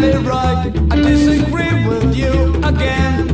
right. I disagree with you again.